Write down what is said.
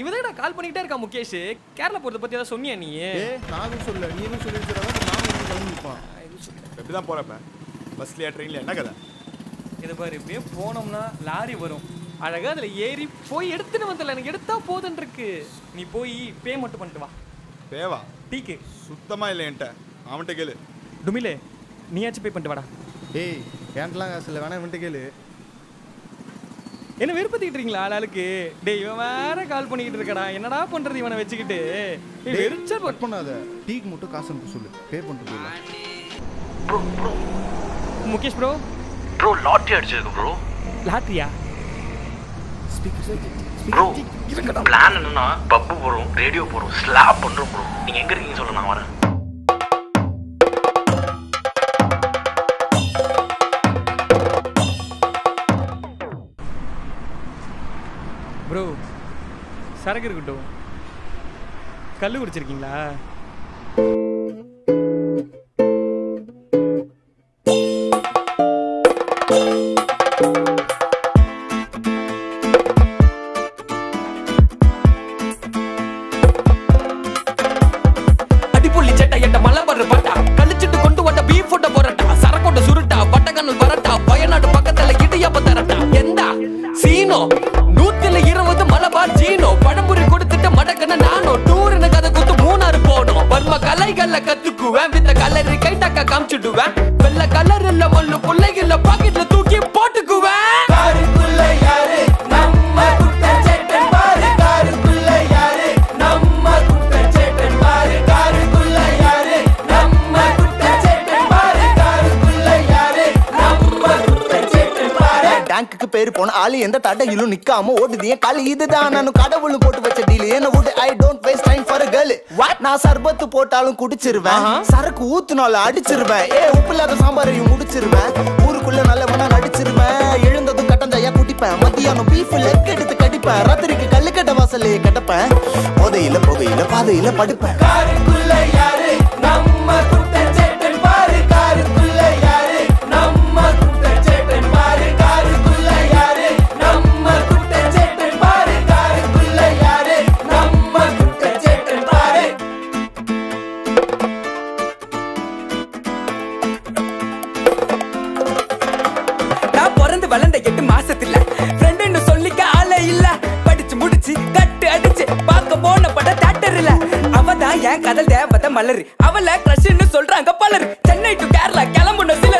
இவதான் கால் பண்ணிக்கிட்டே இருக்கா முகேஷ். கேரளா போறத பத்தி ஏதாவது சொன்னியா நீ? ஏ நானும் சொல்ல நீனும் சொல்லிருக்கிறதா நானும் வந்து கிளம்பி நிற்பான் எப்படி தான் போகிறப்ப பஸ்லையா ட்ரெயினில் என்ன கதை? இது பாரு இப்படியே போனோம்னா லாரி வரும். அழகா அதுல ஏறி போய் எடுத்துட்டு வந்துடல எனக்கு எடுத்தா போதுன்னு இருக்கு நீ போய் பே மட்டும் பண்ணிட்டு வா. தேவா டீக்கு. சுத்தமாக இல்லை என்கிட்ட. அவன்கிட்ட கேளு. டுமிலே நீயாச்சும் பே பண்ணிட்டு வாடா. ஏய் ஏன்ட்டெலாம் காசு இல்லை. வேணா வந்துட்டு கேளு. என்ன வெறுப்பத்திக்கிட்டு இருக்கீங்களா ஆளாளுக்கு? டேய் இவன் வேற கால் பண்ணிக்கிட்டு இருக்கடா. என்னடா பண்றது இவனை வச்சுக்கிட்டு? வெறிச்சா கட் பண்ணாத. டீக்கு மட்டும் காசு அனுப்ப சொல்லு. பே பண்ணிட்டு போயிடலாம். Bro bro Mukesh bro bro lottery அடிச்சிருக்கு ப்ரோ லாட்ரியா ப்ரோ பிளான் என்னன்னா பப்பு போகிறோம் ரேடியோ போகிறோம் ஸ்லாப் பண்ணுறோம் ப்ரோ நீங்கள் எங்கே இருக்கீங்கன்னு சொல்ல நான் வரேன். ப்ரோ சரக்கு இருக்கட்டும். கல் குடிச்சிருக்கீங்களா? அடிப்புள்ளி பேர் போன ஆளு எந்த தடையிலும் நிக்காம ஓடுது. என் காலி இதுதான் நான் கடவுளும் போட்டு வச்ச டீல் என்ன விட்டு I don't waste time for girl நான் சர்பத்து போட்டாலும் குடிச்சிருவேன். சரக்கு ஊத்துனாலும் அடிச்சிருவேன். ஏ உப்பு இல்லாத சாம்பாரையும் முடிச்சிருவேன். ஊருக்குள்ள நல்லவனா நடிச்சிருவேன். எழுந்ததும் கட்டஞ்சாயா குடிப்பேன். மத்தியானம் பீஃப் லெக் எடுத்து கடிப்பேன். ராத்திரிக்கு கல்லுக்கட்ட வாசல்லையே கட்டப்பேன் போதையில புகையில பாதையில படுப்பேன். காருக்குள்ள யாரு? பிறந்து வளர்ந்த எட்டு மாசத்துல. ஃப்ரெண்டுன்னு சொல்லிக்க ஆளே இல்ல. படிச்சு முடிச்சு கட்டு அடிச்சு பார்க்க போன பட தேட்டர் இல்ல அவ தான் என் கதல் தேவத மலரு. அவளை கிரஷ்ன்னு சொல்றாங்க பலரு. சென்னை டு கேரளா கிளம்புன சில